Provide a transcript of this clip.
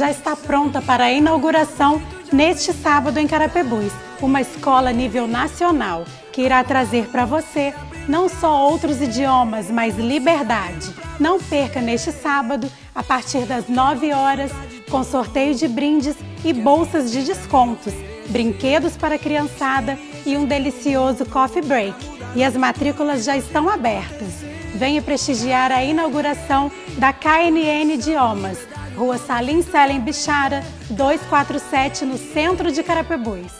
já está pronta para a inauguração neste sábado em Carapebus, uma escola nível nacional que irá trazer para você não só outros idiomas, mas liberdade. Não perca neste sábado, a partir das 9 horas, com sorteio de brindes e bolsas de descontos, brinquedos para a criançada e um delicioso coffee break. E as matrículas já estão abertas. Venha prestigiar a inauguração da KNN Idiomas, Rua Salim Selen Bichara, 247, no centro de Carapebus.